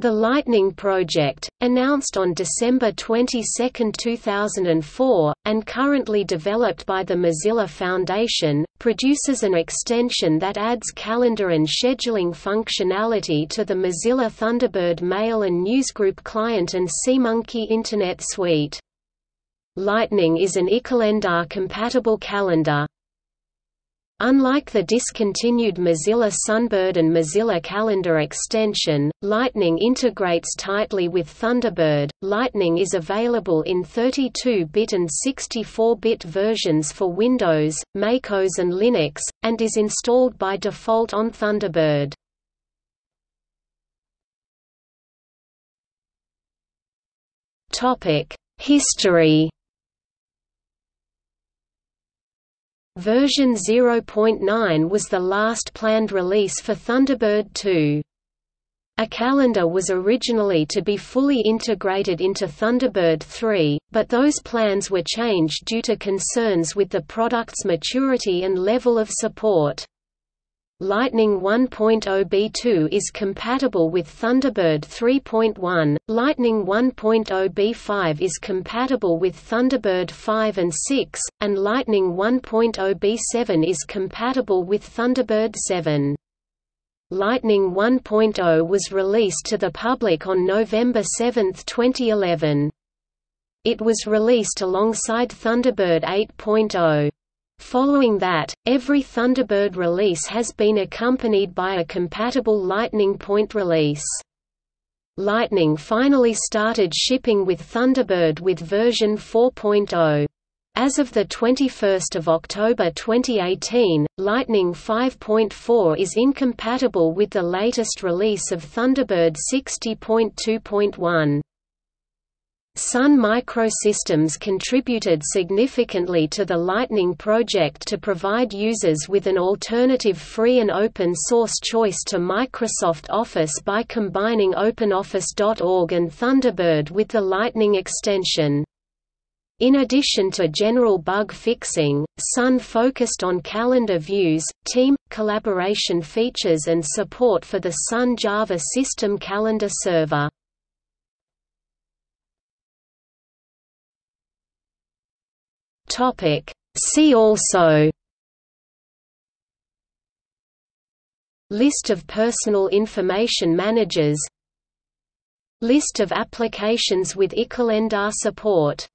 The Lightning Project, announced on December 22, 2004, and currently developed by the Mozilla Foundation, produces an extension that adds calendar and scheduling functionality to the Mozilla Thunderbird Mail and Newsgroup client and SeaMonkey Internet Suite. Lightning is an iCalendar-compatible calendar. Unlike the discontinued Mozilla Sunbird and Mozilla Calendar extension, Lightning integrates tightly with Thunderbird. Lightning is available in 32-bit and 64-bit versions for Windows, MacOS and Linux, and is installed by default on Thunderbird. History Version 0.9 was the last planned release for Thunderbird 2. A calendar was originally to be fully integrated into Thunderbird 3, but those plans were changed due to concerns with the product's maturity and level of support. Lightning 1.0 B2 is compatible with Thunderbird 3.1, Lightning 1.0 B5 is compatible with Thunderbird 5 and 6, and Lightning 1.0 B7 is compatible with Thunderbird 7. Lightning 1.0 was released to the public on November 7, 2011. It was released alongside Thunderbird 8.0. Following that, every Thunderbird release has been accompanied by a compatible Lightning Point release. Lightning finally started shipping with Thunderbird with version 4.0. As of 21 October 2018, Lightning 5.4 is incompatible with the latest release of Thunderbird 60.2.1. Sun Microsystems contributed significantly to the Lightning project to provide users with an alternative free and open source choice to Microsoft Office by combining OpenOffice.org and Thunderbird with the Lightning extension. In addition to general bug fixing, Sun focused on calendar views, team, collaboration features and support for the Sun Java System Calendar Server. Topic. See also List of personal information managers List of applications with iCalendar support